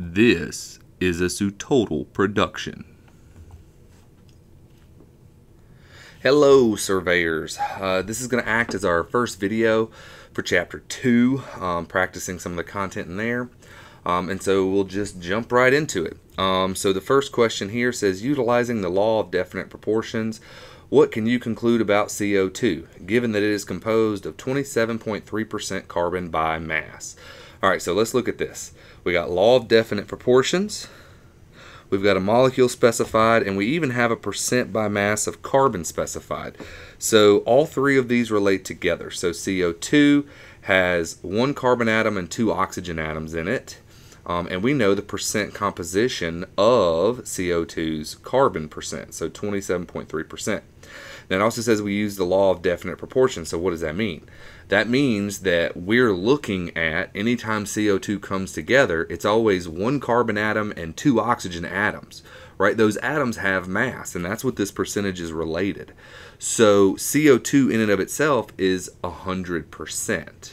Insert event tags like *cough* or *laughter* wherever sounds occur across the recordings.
This is a total production. Hello, surveyors. Uh, this is going to act as our first video for Chapter 2, um, practicing some of the content in there. Um, and so we'll just jump right into it. Um, so the first question here says, utilizing the law of definite proportions, what can you conclude about CO2, given that it is composed of 27.3% carbon by mass? All right, so let's look at this. We got law of definite proportions. We've got a molecule specified, and we even have a percent by mass of carbon specified. So all three of these relate together. So CO2 has one carbon atom and two oxygen atoms in it. Um, and we know the percent composition of CO2's carbon percent, so 27.3%. Now it also says we use the law of definite proportion, so what does that mean? That means that we're looking at anytime CO2 comes together, it's always one carbon atom and two oxygen atoms, right? Those atoms have mass, and that's what this percentage is related. So CO2 in and of itself is 100%,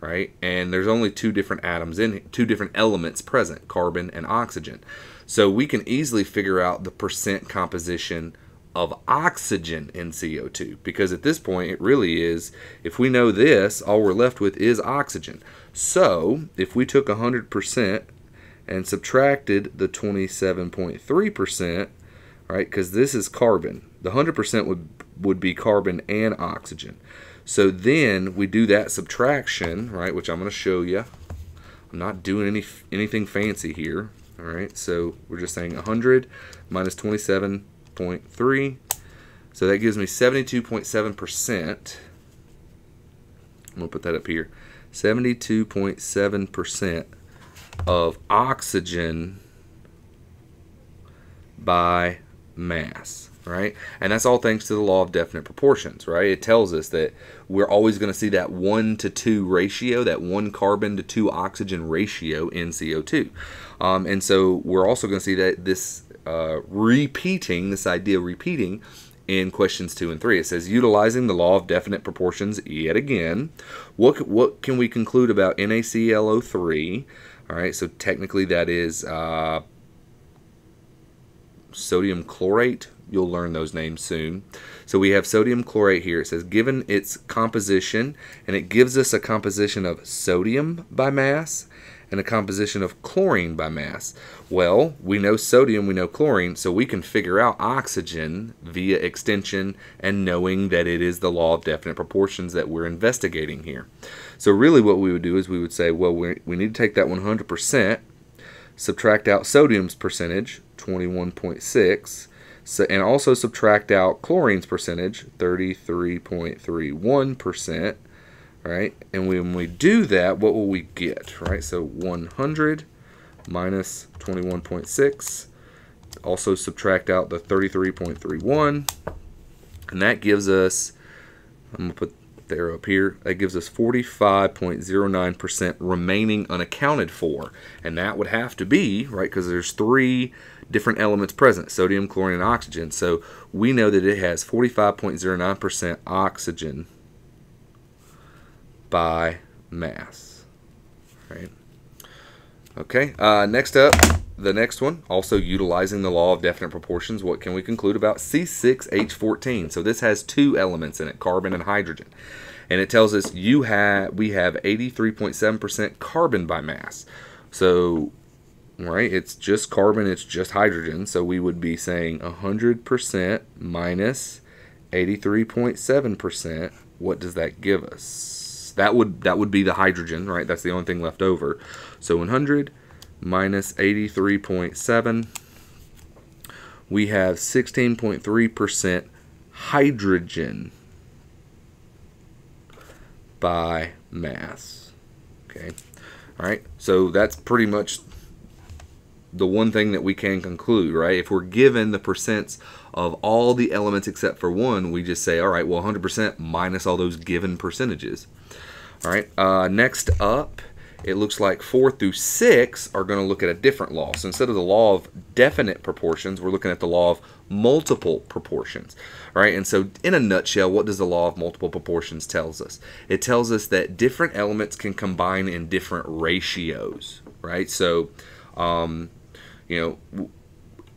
right? And there's only two different atoms in two different elements present, carbon and oxygen. So we can easily figure out the percent composition of oxygen in CO2 because at this point it really is if we know this all we're left with is oxygen so if we took 100% and subtracted the 27.3% right because this is carbon the 100% would would be carbon and oxygen so then we do that subtraction right which I'm going to show you I'm not doing any anything fancy here all right so we're just saying 100 minus 27.3. So that gives me 72.7%. I'm going to put that up here. 72.7% of oxygen by mass, right? And that's all thanks to the law of definite proportions, right? It tells us that we're always going to see that 1 to 2 ratio, that 1 carbon to 2 oxygen ratio in CO2. Um, and so we're also going to see that this uh, repeating, this idea of repeating in questions two and three. It says, utilizing the law of definite proportions yet again, what, what can we conclude about NaClO3? All right, so technically that is uh, sodium chlorate. You'll learn those names soon. So we have sodium chlorate here. It says, given its composition, and it gives us a composition of sodium by mass and a composition of chlorine by mass. Well, we know sodium, we know chlorine, so we can figure out oxygen via extension and knowing that it is the law of definite proportions that we're investigating here. So really what we would do is we would say, well, we, we need to take that 100%, subtract out sodium's percentage, 21.6, so, and also subtract out chlorine's percentage, 33.31%, right? And when we do that, what will we get, right? So 100 minus 21.6. Also subtract out the 33.31. And that gives us, I'm going to put the arrow up here, that gives us 45.09% remaining unaccounted for. And that would have to be, right, because there's three different elements present, sodium, chlorine, and oxygen. So we know that it has 45.09% oxygen by mass. Right. Okay, uh, next up, the next one, also utilizing the law of definite proportions, what can we conclude about C6H14? So this has two elements in it, carbon and hydrogen. And it tells us you have we have 83.7% carbon by mass. So, right, it's just carbon, it's just hydrogen. So we would be saying 100% minus 83.7%. What does that give us? That would that would be the hydrogen, right? That's the only thing left over. So 100 minus 83.7, we have 16.3% hydrogen by mass. Okay. All right. So that's pretty much the one thing that we can conclude, right? If we're given the percents of all the elements except for one, we just say, all right, well, 100% minus all those given percentages. All right, uh, next up, it looks like 4 through 6 are going to look at a different law. So instead of the law of definite proportions, we're looking at the law of multiple proportions. All right, and so in a nutshell, what does the law of multiple proportions tells us? It tells us that different elements can combine in different ratios, right? So Um, you know,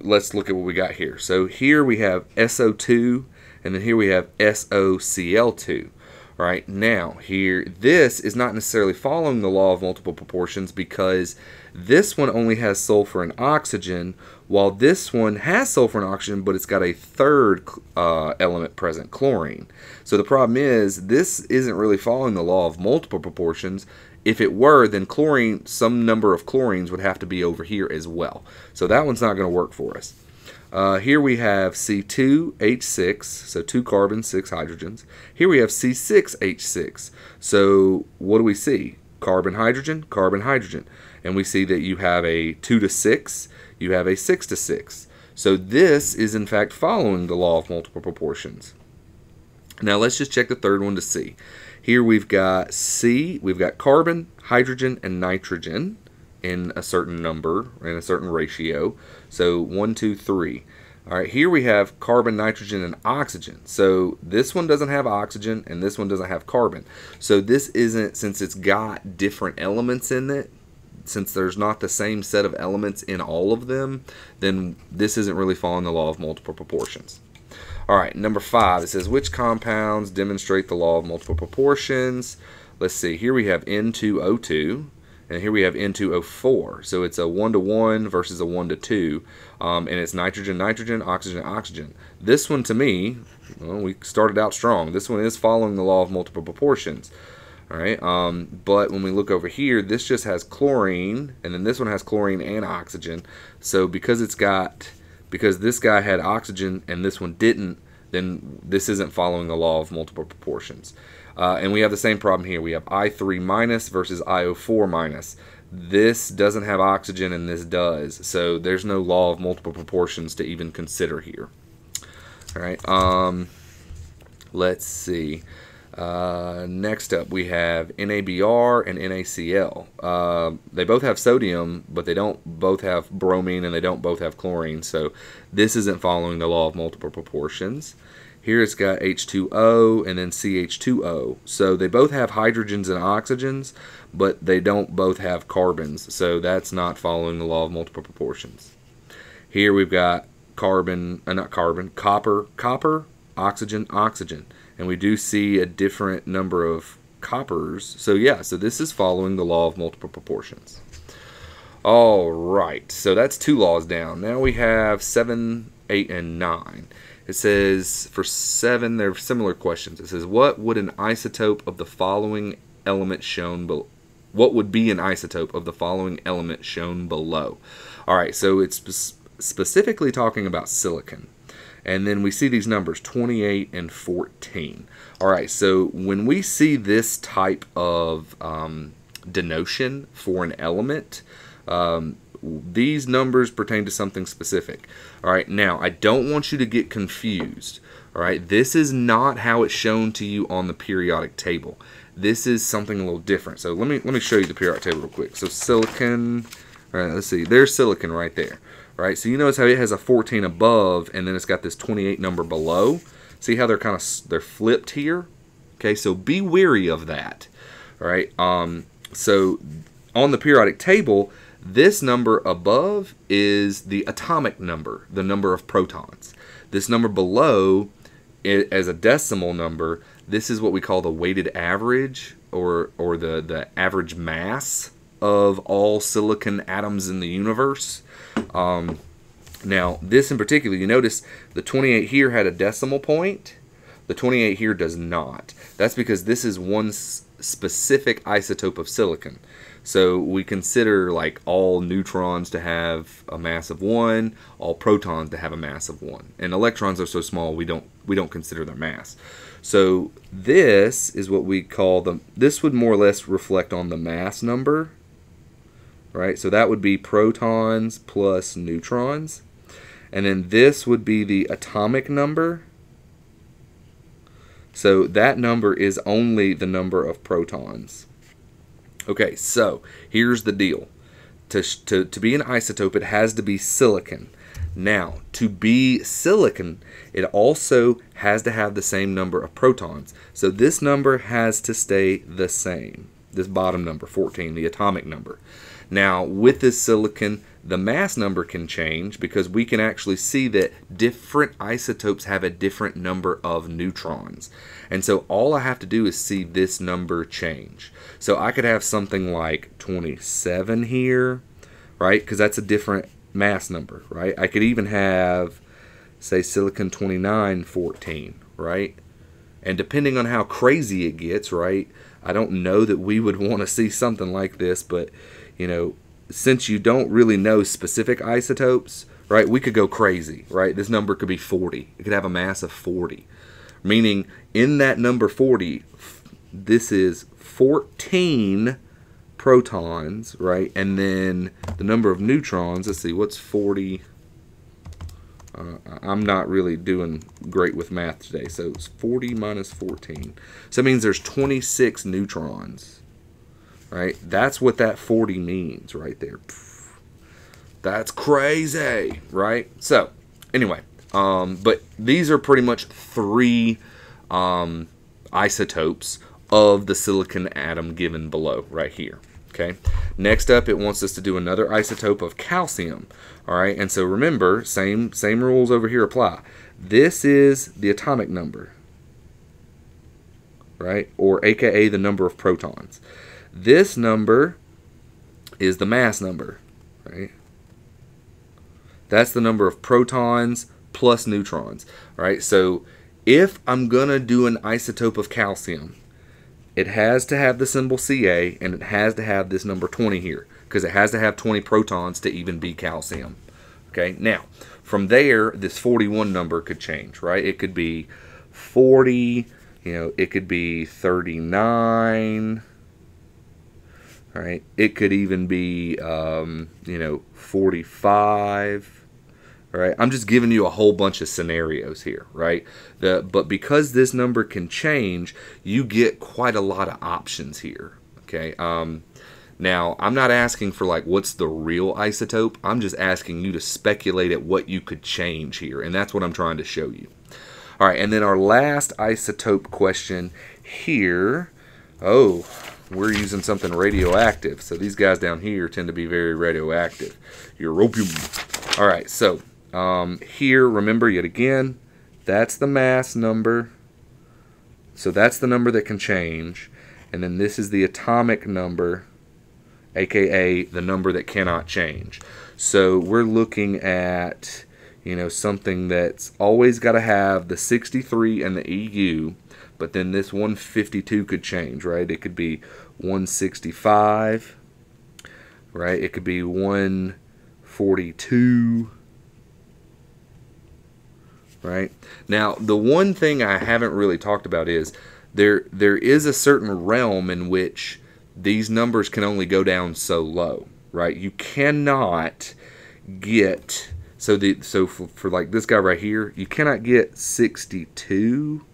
let's look at what we got here. So here we have SO2, and then here we have SOCl2. Right now, here, this is not necessarily following the law of multiple proportions because this one only has sulfur and oxygen, while this one has sulfur and oxygen, but it's got a third uh, element present, chlorine. So the problem is, this isn't really following the law of multiple proportions. If it were, then chlorine, some number of chlorines would have to be over here as well. So that one's not going to work for us. Uh, here we have C2H6, so two carbons, six hydrogens. Here we have C6H6. So what do we see? Carbon, hydrogen, carbon, hydrogen. And we see that you have a 2 to 6, you have a 6 to 6. So this is in fact following the law of multiple proportions. Now let's just check the third one to see. Here we've got C, we've got carbon, hydrogen, and nitrogen in a certain number, in a certain ratio. So one, two, three. All right, here we have carbon, nitrogen, and oxygen. So this one doesn't have oxygen and this one doesn't have carbon. So this isn't, since it's got different elements in it, since there's not the same set of elements in all of them, then this isn't really following the law of multiple proportions. All right, number five, it says which compounds demonstrate the law of multiple proportions? Let's see, here we have N2O2, and here we have N2O4. So it's a 1 to 1 versus a 1 to 2. Um, and it's nitrogen, nitrogen, oxygen, oxygen. This one to me, well, we started out strong. This one is following the law of multiple proportions. All right, um, but when we look over here, this just has chlorine, and then this one has chlorine and oxygen. So because it's got, because this guy had oxygen and this one didn't, then this isn't following the law of multiple proportions. Uh, and we have the same problem here. We have I3 minus versus IO4 minus. This doesn't have oxygen and this does. So there's no law of multiple proportions to even consider here. All right. Um, let's see. Uh, next up, we have NABR and NaCl. Uh, they both have sodium, but they don't both have bromine and they don't both have chlorine. So this isn't following the law of multiple proportions. Here it's got H2O and then CH2O. So they both have hydrogens and oxygens, but they don't both have carbons. So that's not following the law of multiple proportions. Here we've got carbon, uh, not carbon, copper, copper, oxygen, oxygen. And we do see a different number of coppers. So yeah, so this is following the law of multiple proportions. All right, so that's two laws down. Now we have 7, 8, and 9. It says for seven, there are similar questions. It says, what would an isotope of the following element shown below? What would be an isotope of the following element shown below? All right, so it's spe specifically talking about silicon. And then we see these numbers 28 and 14. All right, so when we see this type of um, denotion for an element, um, these numbers pertain to something specific. All right, now I don't want you to get confused. All right, this is not how it's shown to you on the periodic table. This is something a little different. So let me let me show you the periodic table real quick. So silicon, all right, let's see. There's silicon right there. All right, so you notice how it has a 14 above, and then it's got this 28 number below. See how they're kind of they're flipped here. Okay, so be wary of that. All right, um, so on the periodic table, this number above is the atomic number, the number of protons. This number below, as a decimal number, this is what we call the weighted average or, or the, the average mass of all silicon atoms in the universe. Um, now, this in particular, you notice the 28 here had a decimal point. The 28 here does not. That's because this is one specific isotope of silicon. So we consider like all neutrons to have a mass of one, all protons to have a mass of one. And electrons are so small we don't we don't consider their mass. So this is what we call the this would more or less reflect on the mass number. Right? So that would be protons plus neutrons. And then this would be the atomic number. So that number is only the number of protons. Okay, so here's the deal. To, to, to be an isotope, it has to be silicon. Now, to be silicon, it also has to have the same number of protons. So this number has to stay the same. This bottom number, 14, the atomic number. Now, with this silicon, the mass number can change because we can actually see that different isotopes have a different number of neutrons. And so all I have to do is see this number change. So I could have something like 27 here, right? Because that's a different mass number, right? I could even have, say, silicon 29, 14, right? And depending on how crazy it gets, right? I don't know that we would *laughs* want to see something like this, but, you know, since you don't really know specific isotopes, right, we could go crazy, right? This number could be 40. It could have a mass of 40. Meaning, in that number 40, this is 14 protons, right? And then the number of neutrons, let's see, what's 40? Uh, I'm not really doing great with math today, so it's 40 minus 14. So that means there's 26 neutrons right? That's what that 40 means right there. That's crazy, right? So, anyway, um, but these are pretty much three um, isotopes of the silicon atom given below right here. Okay. Next up, it wants us to do another isotope of calcium. All right. And so remember, same same rules over here apply. This is the atomic number, right? Or AKA the number of protons. This number is the mass number, right? That's the number of protons plus neutrons, right? So if I'm going to do an isotope of calcium, it has to have the symbol Ca and it has to have this number 20 here because it has to have 20 protons to even be calcium. Okay, now from there, this 41 number could change, right? It could be 40, you know, it could be 39, right? It could even be, um, you know, 45, right? I'm just giving you a whole bunch of scenarios here, right? The, but because this number can change, you get quite a lot of options here, okay? Um, now, I'm not asking for like what's the real isotope. I'm just asking you to speculate at what you could change here, and that's what I'm trying to show you. All right, and then our last isotope question here. Oh, we're using something radioactive. So these guys down here tend to be very radioactive. Europium. All right, so um, here, remember yet again, that's the mass number. So that's the number that can change. And then this is the atomic number, aka the number that cannot change. So we're looking at, you know, something that's always got to have the 63 and the EU but then this 152 could change, right? It could be 165, right? It could be 142, right? Now, the one thing I haven't really talked about is there there is a certain realm in which these numbers can only go down so low, right? You cannot get so the so for, for like this guy right here, you cannot get 62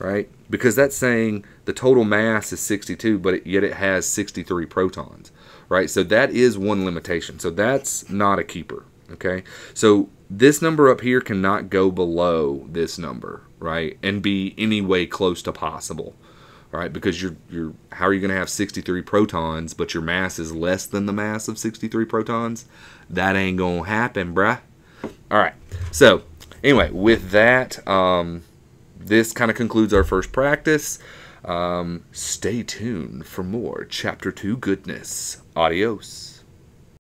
right? Because that's saying the total mass is 62, but it, yet it has 63 protons, right? So that is one limitation. So that's not a keeper, okay? So this number up here cannot go below this number, right? And be any way close to possible, right? Because you're you're how are you going to have 63 protons, but your mass is less than the mass of 63 protons? That ain't gonna happen, bruh. All right. So anyway, with that, um, this kind of concludes our first practice. Um, stay tuned for more Chapter 2 goodness. Adios.